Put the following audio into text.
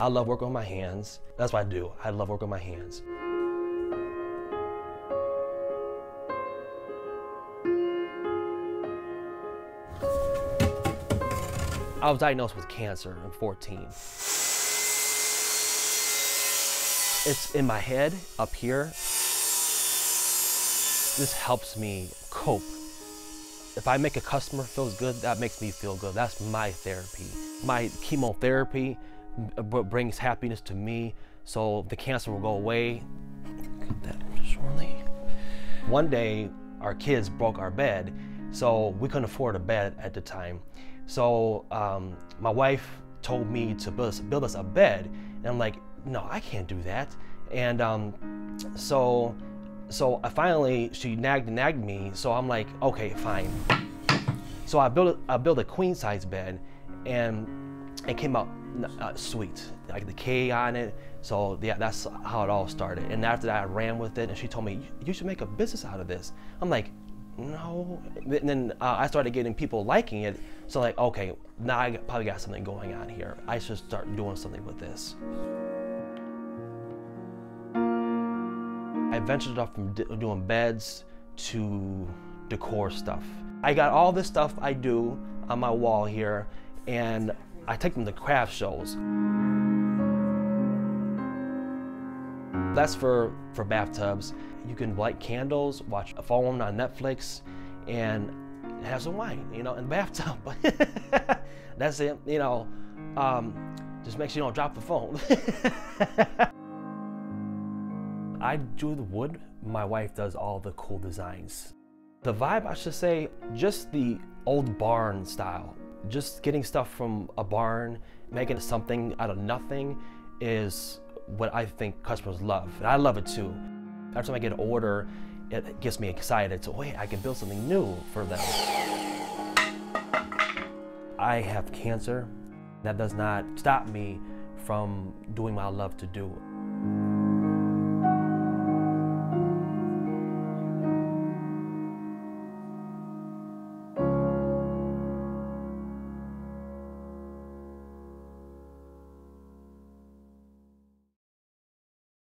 I love working with my hands. That's what I do. I love working with my hands. I was diagnosed with cancer in 14. It's in my head up here. This helps me cope. If I make a customer feels good, that makes me feel good. That's my therapy. My chemotherapy brings happiness to me, so the cancer will go away. One day, our kids broke our bed, so we couldn't afford a bed at the time. So um, my wife told me to build us, build us, a bed, and I'm like, no, I can't do that. And um, so, so I finally she nagged and nagged me. So I'm like, okay, fine. So I built I built a queen size bed, and it came out uh, sweet, like the K on it. So yeah, that's how it all started. And after that, I ran with it, and she told me you should make a business out of this. I'm like, no. And then uh, I started getting people liking it. So like, okay, now I probably got something going on here. I should start doing something with this. I ventured off from doing beds to decor stuff. I got all this stuff I do on my wall here, and I take them to craft shows. That's for, for bathtubs. You can light candles, watch a phone on Netflix, and have some wine, you know, in the bathtub. That's it, you know. Um, just make sure you don't drop the phone. I do the wood. My wife does all the cool designs. The vibe, I should say, just the old barn style. Just getting stuff from a barn, making something out of nothing is what I think customers love. And I love it too. Every time I get an order, it gets me excited. So wait, I can build something new for them. I have cancer. That does not stop me from doing what I love to do.